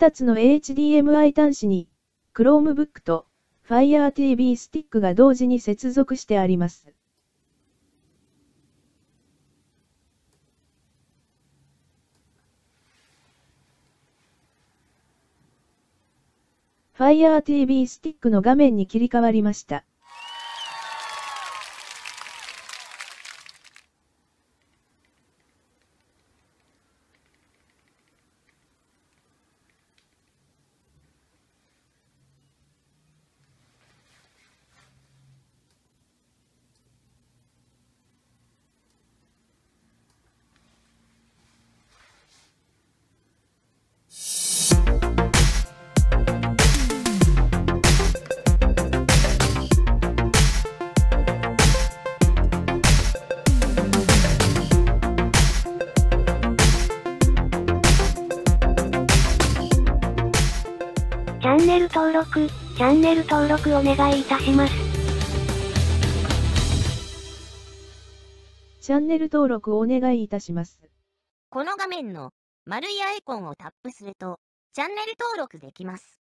2つの HDMI 端子に、Chromebook と Fire TV スティックが同時に接続してあります。Fire TV スティックの画面に切り替わりました。ネル登録、チャンネル登録お願いいたします。チャンネル登録お願いいたします。この画面の丸いアイコンをタップすると、チャンネル登録できます。